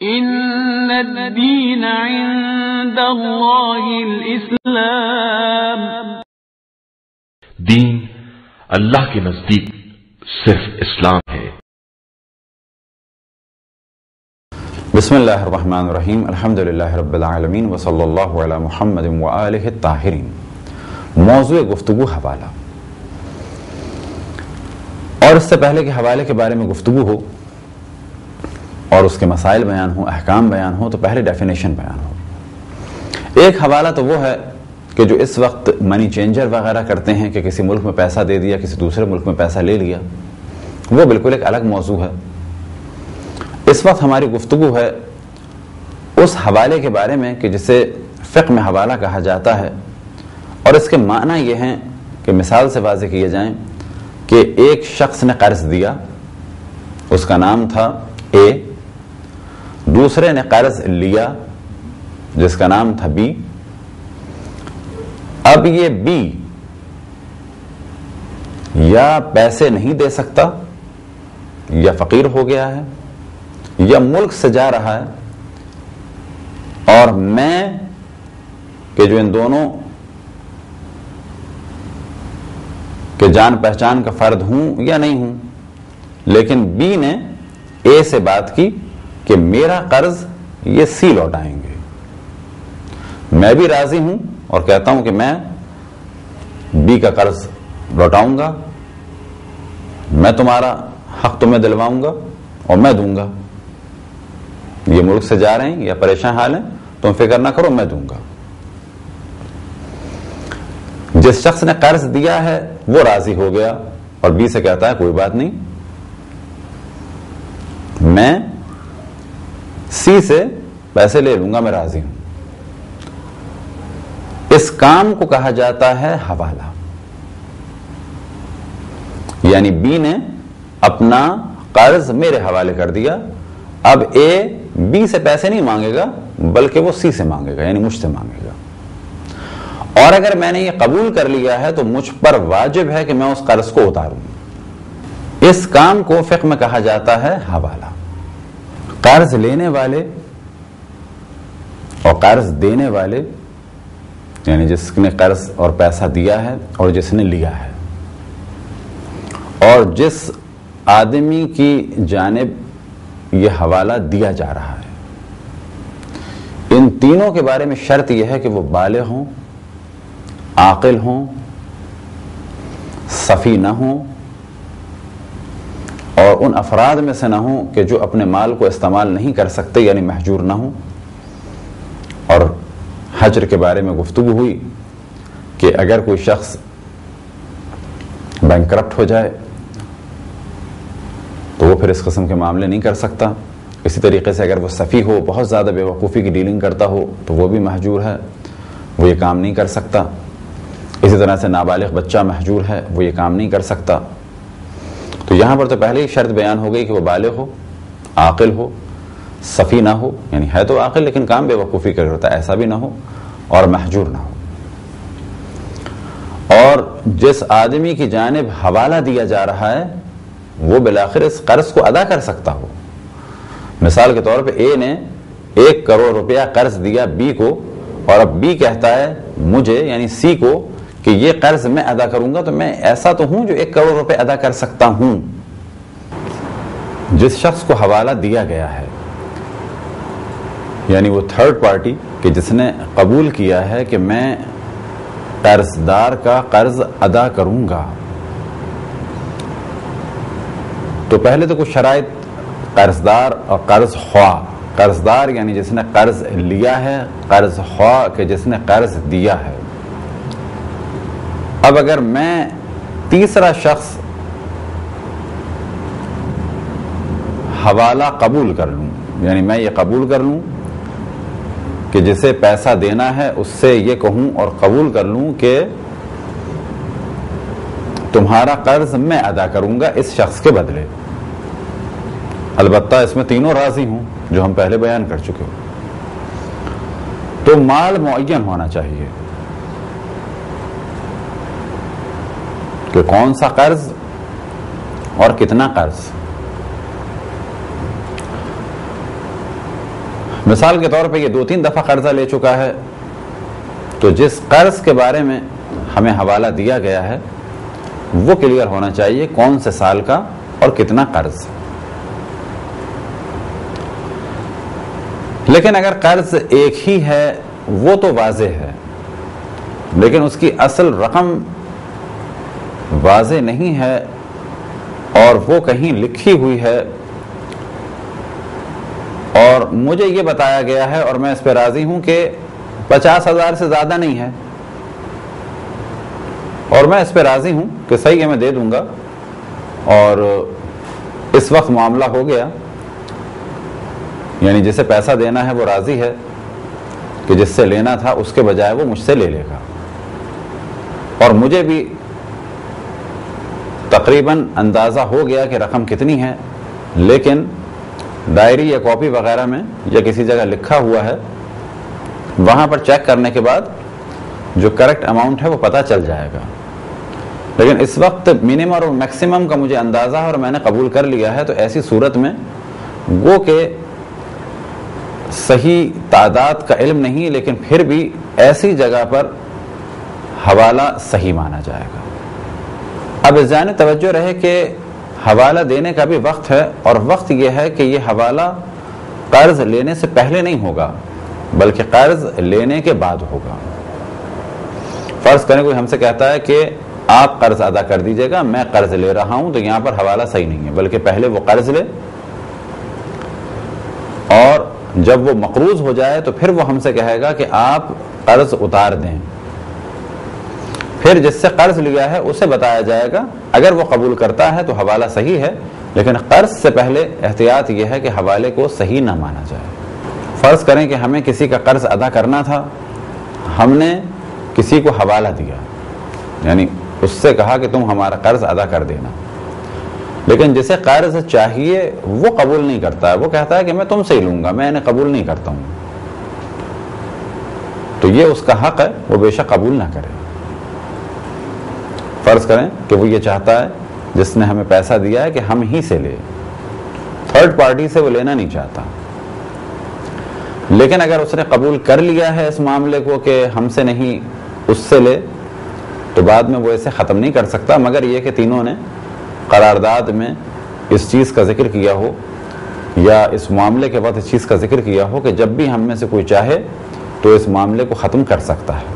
ان الدین عند اللہ الاسلام دین اللہ کے نزدیک صرف اسلام ہے۔ بسم اللہ الرحمن الرحیم۔ الحمد للہ رب العالمین وصلی اللہ علی محمد وآلہ الطاہرین۔ موضوع گفتگو حوالہ۔ اور اس سے پہلے کے حوالے کے بارے میں گفتگو ہو اور اس کے مسائل بیان ہوں، احکام بیان ہوں، تو پہلے ڈیفینیشن بیان ہو۔ ایک حوالہ تو وہ ہے کہ جو اس وقت منی چینجر وغیرہ کرتے ہیں کہ کسی ملک میں پیسہ دے دیا، کسی دوسرے ملک میں پیسہ لے لیا، وہ بالکل ایک الگ موضوع ہے۔ اس وقت ہماری گفتگو ہے اس حوالے کے بارے میں کہ جسے فقہ میں حوالہ کہا جاتا ہے۔ اور اس کے معنی یہ ہیں کہ مثال سے واضح کیے جائیں کہ ایک شخص نے قرض دیا، اس کا نام تھا اے دوسرے نے قرض لیا، جس کا نام تھا بی۔ اب یہ بی یا پیسے نہیں دے سکتا، یا فقیر ہو گیا ہے، یا ملک سے جا رہا ہے۔ اور میں کہ جو ان دونوں کہ جان پہچان کا فرد ہوں یا نہیں ہوں، لیکن بی نے اے سے بات کی۔ کہ میرا قرض یہ سی لوٹائیں گے۔ میں بھی راضی ہوں اور کہتا ہوں کہ میں بی کا قرض لوٹاؤں گا، میں تمہارا حق تمہیں دلواؤں گا اور میں دوں گا۔ یہ ملک سے جا رہے ہیں یا پریشان حال ہیں، تم فکر نہ کرو، میں دوں گا۔ جس شخص نے قرض دیا ہے، وہ راضی ہو گیا اور بی سے کہتا ہے، کوئی بات نہیں۔ میں سی سے پیسے لے لوں گا میں راضی ہوں۔ اس کام کو کہا جاتا ہے حوالہ۔ یعنی بی نے اپنا قرض میرے حوالے کر دیا۔ اب اے بی سے پیسے نہیں مانگے گا، بلکہ وہ سی سے مانگے گا یعنی مجھ سے مانگے گا۔ اور اگر میں نے یہ قبول کر لیا ہے تو مجھ پر واجب ہے کہ میں اس قرض کو اتاروں۔ اس کام کو فقہ میں کہا جاتا ہے حوالہ۔ قرض لینے والے اور قرض دینے والے یعنی جس نے قرض اور پیسہ دیا ہے اور جس نے لیا ہے۔ اور جس آدمی کی جانب یہ حوالہ دیا جا رہا ہے۔ ان تینوں کے بارے میں شرط یہ ہے کہ وہ بالغ ہوں، عاقل ہوں، صفی نہ ہوں اور ان افراد میں سے نہ ہوں کہ جو اپنے مال کو استعمال نہیں کر سکتے یعنی محجور نہ ہوں۔ اور حجر کے بارے میں گفتگو ہوئی کہ اگر کوئی شخص بینک کرپٹ ہو جائے تو وہ پھر اس قسم کے معاملے نہیں کر سکتا۔ اسی طریقے سے اگر وہ صفی ہو، بہت زیادہ بے وقوفی کی ڈیلنگ کرتا ہو تو وہ بھی محجور ہے، وہ یہ کام نہیں کر سکتا۔ اسی طرح سے نابالغ بچہ محجور ہے، وہ یہ کام نہیں کر سکتا۔ تو یہاں پر تو پہلے ہی شرط بیان ہو گئی کہ وہ بالغ ہو، عاقل ہو صفی نہ ہو یعنی ہے تو عاقل لیکن کام بے وقوفی کر کرتا ایسا بھی نہ ہو اور محجور نہ ہو۔ اور جس آدمی کی جانب حوالہ دیا جا رہا ہے، وہ بلاخر اس قرض کو ادا کر سکتا ہو۔ مثال کے طور پہ اے نے ایک کروڑ روپیہ قرض دیا بی کو اور اب بی کہتا ہے مجھے یعنی سی کو کہ یہ قرض میں ادا کروں گا تو میں ایسا تو ہوں جو ایک کروڑ روپے ادا کر سکتا ہوں۔ جس شخص کو حوالہ دیا گیا ہے یعنی وہ تھرڈ پارٹی کہ جس نے قبول کیا ہے کہ میں قرض دار کا قرض ادا کروں گا۔ تو پہلے تو کچھ شرائط قرض دار اور قرض خواہ۔ قرض دار یعنی جس نے قرض لیا ہے، قرض خواہ کہ جس نے قرض دیا ہے۔ اب اگر میں تیسرا شخص حوالہ قبول کر لوں یعنی میں یہ قبول کر لوں کہ جسے پیسہ دینا ہے، اس سے یہ کہوں اور قبول کر لوں کہ تمہارا قرض میں ادا کروں گا اس شخص کے بدلے۔ البتہ اس میں تینوں راضی ہوں جو ہم پہلے بیان کر چکے ہو تو مال معین ہونا چاہیے۔ کہ کون سا قرض اور کتنا قرض۔ مثال کے طور پہ یہ دو تین دفعہ قرضہ لے چکا ہے، تو جس قرض کے بارے میں ہمیں حوالہ دیا گیا ہے، وہ کلیئر ہونا چاہیے کون سے سال کا اور کتنا قرض۔ لیکن اگر قرض ایک ہی ہے، وہ تو واضح ہے، لیکن اس کی اصل رقم واضح نہیں ہے اور وہ کہیں لکھی ہوئی ہے اور مجھے یہ بتایا گیا ہے اور میں اس پہ راضی ہوں کہ پچاس ہزار سے زیادہ نہیں ہے اور میں اس پہ راضی ہوں کہ صحیح ہے میں دے دوں گا اور اس وقت معاملہ ہو گیا یعنی جسے پیسہ دینا ہے وہ راضی ہے کہ جس سے لینا تھا اس کے بجائے وہ مجھ سے لے لے گا اور مجھے بھی تقریباً اندازہ ہو گیا کہ رقم کتنی ہے، لیکن ڈائری یا کاپی وغیرہ میں یا کسی جگہ لکھا ہوا ہے، وہاں پر چیک کرنے کے بعد جو کریکٹ اماؤنٹ ہے وہ پتہ چل جائے گا۔ لیکن اس وقت منیمم اور میکسیمم کا مجھے اندازہ ہے اور میں نے قبول کر لیا ہے، تو ایسی صورت میں گو کہ صحیح تعداد کا علم نہیں، لیکن پھر بھی ایسی جگہ پر حوالہ صحیح مانا جائے گا۔ اب اس توجہ رہے کہ حوالہ دینے کا بھی وقت ہے اور وقت یہ ہے کہ یہ حوالہ قرض لینے سے پہلے نہیں ہوگا، بلکہ قرض لینے کے بعد ہوگا۔ فرض کریں کوئی ہم سے کہتا ہے کہ آپ قرض ادا کر دیجیے گا، میں قرض لے رہا ہوں تو یہاں پر حوالہ صحیح نہیں ہے، بلکہ پہلے وہ قرض لے۔ اور جب وہ مقروض ہو جائے تو پھر وہ ہم سے کہے گا کہ آپ قرض اتار دیں۔ پھر جس سے قرض لیا ہے اسے بتایا جائے گا۔ اگر وہ قبول کرتا ہے تو حوالہ صحیح ہے، لیکن قرض سے پہلے احتیاط یہ ہے کہ حوالے کو صحیح نہ مانا جائے۔ فرض کریں کہ ہمیں کسی کا قرض ادا کرنا تھا، ہم نے کسی کو حوالہ دیا یعنی اس سے کہا کہ تم ہمارا قرض ادا کر دینا۔ لیکن جسے قرض چاہیے، وہ قبول نہیں کرتا۔ ہے وہ کہتا ہے کہ میں تم سے ہی لوں گا، میں انہیں قبول نہیں کرتا ہوں۔ تو یہ اس کا حق ہے، وہ بے شک قبول نہ کرے۔ فرض کریں کہ وہ یہ چاہتا ہے، جس نے ہمیں پیسہ دیا ہے کہ ہم ہی سے لے۔ تھرڈ پارٹی سے وہ لینا نہیں چاہتا۔ لیکن اگر اس نے قبول کر لیا ہے اس معاملے کو کہ ہم سے نہیں، اس سے لے، تو بعد میں وہ اسے ختم نہیں کر سکتا۔ مگر یہ کہ تینوں نے قرارداد میں اس چیز کا ذکر کیا ہو یا اس معاملے کے وقت اس چیز کا ذکر کیا ہو کہ جب بھی ہم میں سے کوئی چاہے تو اس معاملے کو ختم کر سکتا ہے۔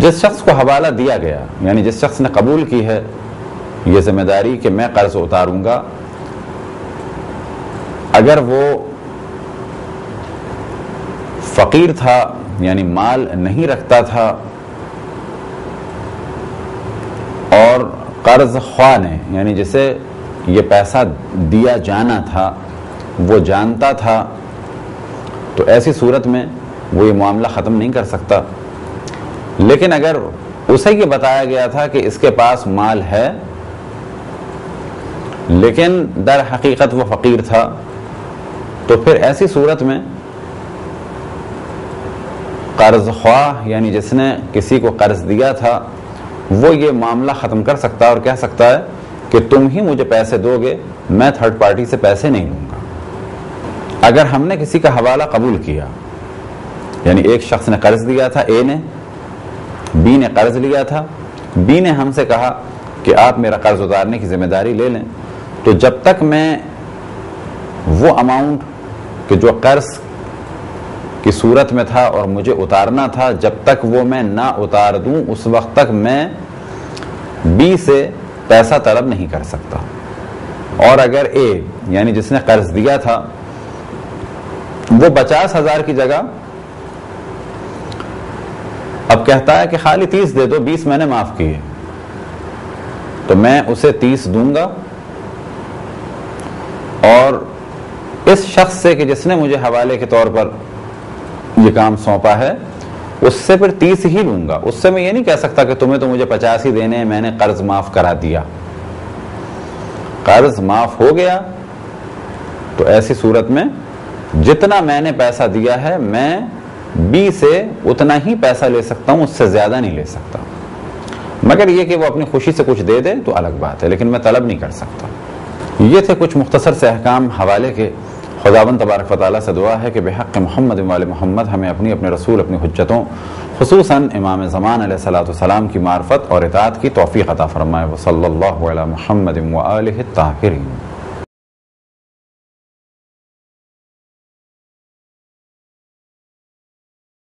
جس شخص کو حوالہ دیا گیا یعنی جس شخص نے قبول کی ہے، یہ ذمہ داری کہ میں قرض اتاروں گا۔ اگر وہ فقیر تھا یعنی مال نہیں رکھتا تھا، اور قرض خواہ نے یعنی جسے یہ پیسہ دیا جانا تھا، وہ جانتا تھا، تو ایسی صورت میں وہ یہ معاملہ ختم نہیں کر سکتا۔ لیکن اگر اسے یہ بتایا گیا تھا کہ اس کے پاس مال ہے، لیکن در حقیقت وہ فقیر تھا، تو پھر ایسی صورت میں قرض خواہ یعنی جس نے کسی کو قرض دیا تھا، وہ یہ معاملہ ختم کر سکتا اور کہہ سکتا ہے کہ تم ہی مجھے پیسے دو گے، میں تھرڈ پارٹی سے پیسے نہیں لوں گا۔ اگر ہم نے کسی کا حوالہ قبول کیا یعنی ایک شخص نے قرض دیا تھا اے نے بی نے قرض لیا تھا۔ بی نے ہم سے کہا کہ آپ میرا قرض اتارنے کی ذمہ داری لے لیں۔ تو جب تک میں وہ اماؤنٹ کہ جو قرض کی صورت میں تھا اور مجھے اتارنا تھا، جب تک وہ میں نہ اتار دوں، اس وقت تک میں بی سے پیسہ طلب نہیں کر سکتا۔ اور اگر اے یعنی جس نے قرض دیا تھا، وہ پچاس ہزار کی جگہ اب کہتا ہے کہ خالی تیس دے دو، بیس میں نے معاف کیے تو میں اسے تیس دوں گا۔ اور اس شخص سے کہ جس نے مجھے حوالے کے طور پر یہ کام سونپا ہے، اس سے پھر تیس ہی لوں گا۔ اس سے میں یہ نہیں کہہ سکتا کہ تمہیں تو مجھے پچاس ہی دینے میں نے قرض معاف کرا دیا۔ قرض معاف ہو گیا۔ تو ایسی صورت میں جتنا میں نے پیسہ دیا ہے، میں بی سے اتنا ہی پیسہ لے سکتا ہوں، اس سے زیادہ نہیں لے سکتا۔ مگر یہ کہ وہ اپنی خوشی سے کچھ دے دے تو الگ بات ہے، لیکن میں طلب نہیں کر سکتا۔ یہ تھے کچھ مختصر سے احکام حوالے کے۔ خداون تبارک و تعالیٰ سے دعا ہے کہ بحق محمد وال محمد ہمیں اپنی، اپنے رسول، اپنی حجتوں، خصوصاً امام زمان علیہ صلاۃ والسلام کی معرفت اور اطاعت کی توفیق عطا فرمائے۔ صلی اللہ علیہ محمد و